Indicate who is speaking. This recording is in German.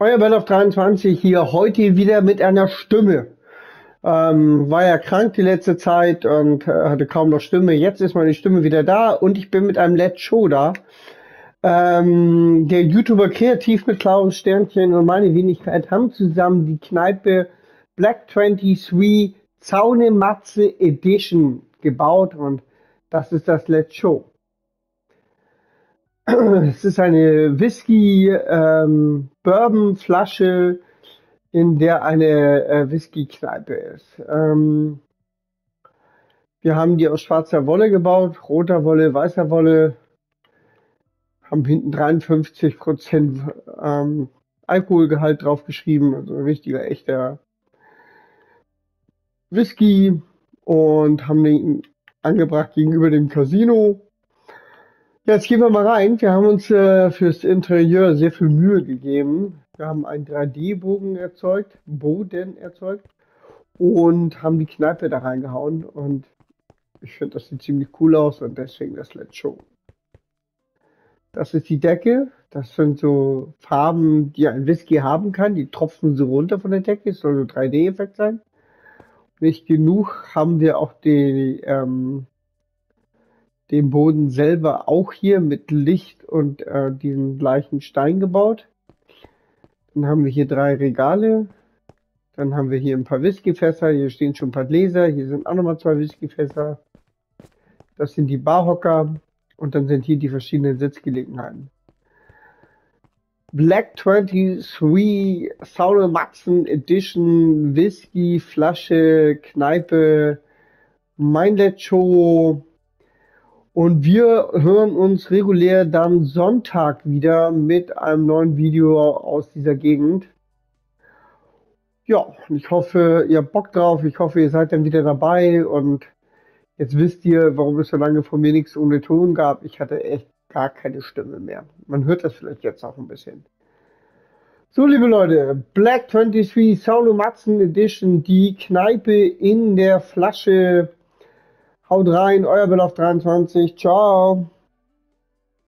Speaker 1: Euer Bell auf 23 hier heute wieder mit einer Stimme. Ähm, war ja krank die letzte Zeit und äh, hatte kaum noch Stimme. Jetzt ist meine Stimme wieder da und ich bin mit einem Let's Show da. Ähm, der YouTuber Kreativ mit Klaus Sternchen und meine Wenigkeit haben zusammen die Kneipe Black 23 Zaune Matze Edition gebaut und das ist das Let's Show. Es ist eine Whisky-Bourbon-Flasche, ähm, in der eine äh, Whisky-Kneipe ist. Ähm, wir haben die aus schwarzer Wolle gebaut, roter Wolle, weißer Wolle, haben hinten 53 Prozent ähm, Alkoholgehalt draufgeschrieben, also ein richtiger, echter Whisky und haben den angebracht gegenüber dem Casino. Jetzt gehen wir mal rein. Wir haben uns äh, fürs Interieur sehr viel Mühe gegeben. Wir haben einen 3D-Bogen erzeugt, Boden erzeugt und haben die Kneipe da reingehauen. Und ich finde, das sieht ziemlich cool aus und deswegen das Let's Show. Das ist die Decke. Das sind so Farben, die ein Whisky haben kann. Die tropfen so runter von der Decke. Es soll so 3D-Effekt sein. Nicht genug haben wir auch die ähm, den Boden selber auch hier mit Licht und äh, diesen gleichen Stein gebaut. Dann haben wir hier drei Regale. Dann haben wir hier ein paar Whiskyfässer. Hier stehen schon ein paar Gläser. Hier sind auch nochmal zwei Whiskyfässer. Das sind die Barhocker. Und dann sind hier die verschiedenen Sitzgelegenheiten. Black 23 Sauna Matzen Edition Whisky Flasche Kneipe Mindlet Show und wir hören uns regulär dann Sonntag wieder mit einem neuen Video aus dieser Gegend. Ja, ich hoffe, ihr habt Bock drauf. Ich hoffe, ihr seid dann wieder dabei. Und jetzt wisst ihr, warum es so lange von mir nichts ohne Ton gab. Ich hatte echt gar keine Stimme mehr. Man hört das vielleicht jetzt auch ein bisschen. So, liebe Leute, Black 23 Saulo Matzen Edition, die Kneipe in der Flasche Haut rein, euer Bill auf 23. Ciao.